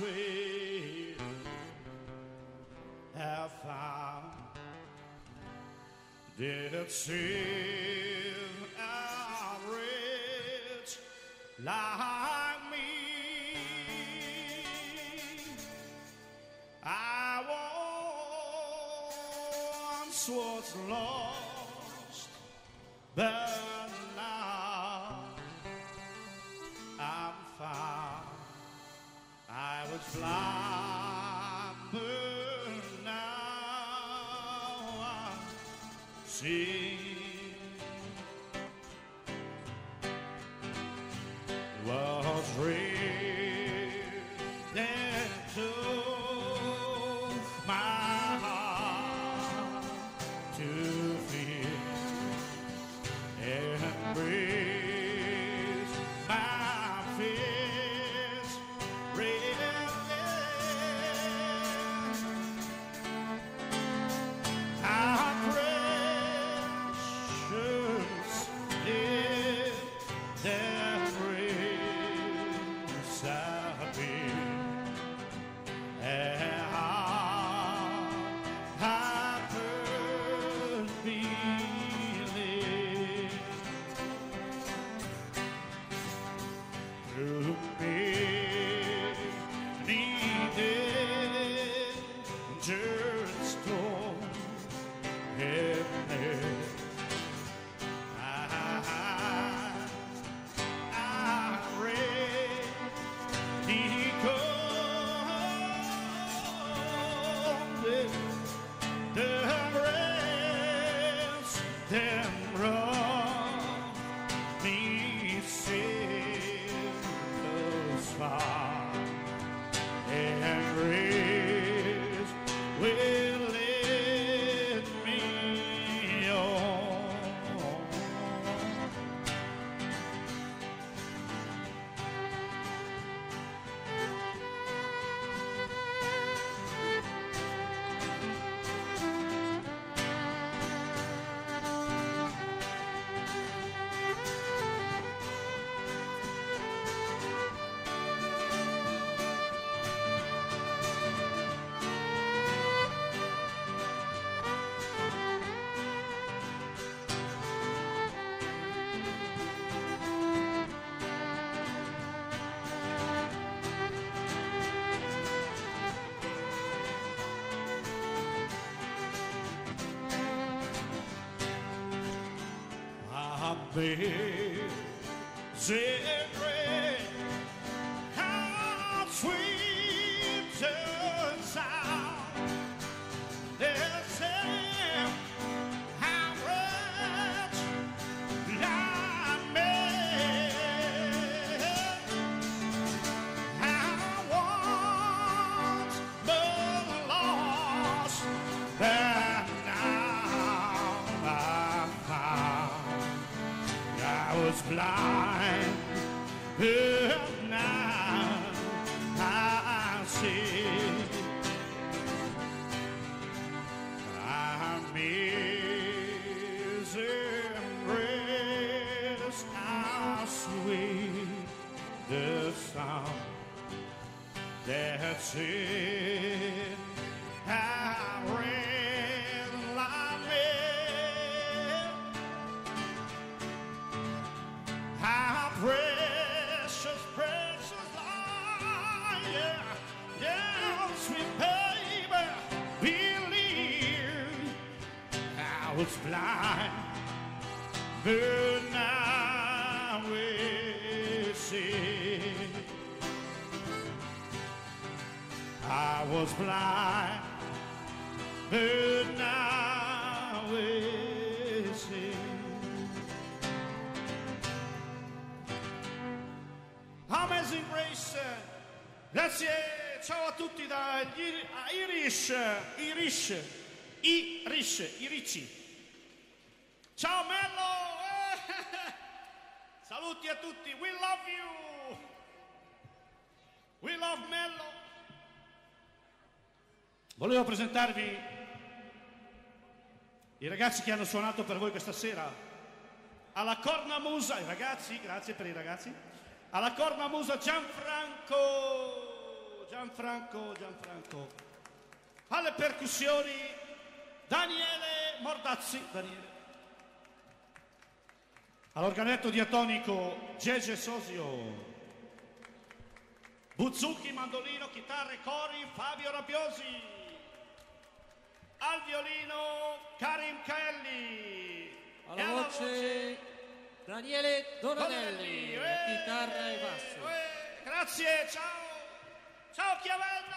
sweet have found did sin outrage like me. I once was lost, but see. Was written to my heart to feel embrace my fears, them wrong Grace, I. How precious, precious yeah, yeah, sweet baby, believe I was blind, but was blind, but now we see. Amazing Grace, grazie, ciao a tutti da Ir- Irish, Irish, Irish, Irici. Ciao Mello, saluti a tutti, we love you, we love Mello. Volevo presentarvi i ragazzi che hanno suonato per voi questa sera. Alla cornamusa, i ragazzi, grazie per i ragazzi. Alla cornamusa Gianfranco, Gianfranco, Gianfranco. Alle percussioni Daniele Mordazzi. Daniele. All'organetto diatonico Gege Sosio. Buzzucchi, mandolino, chitarre, cori Fabio Rabbiosi. Violino Karim Caelli. Alla voce Daniele Donatelli, eh, chitarra e basso. eh, grazie, ciao. Ciao Chiavelli.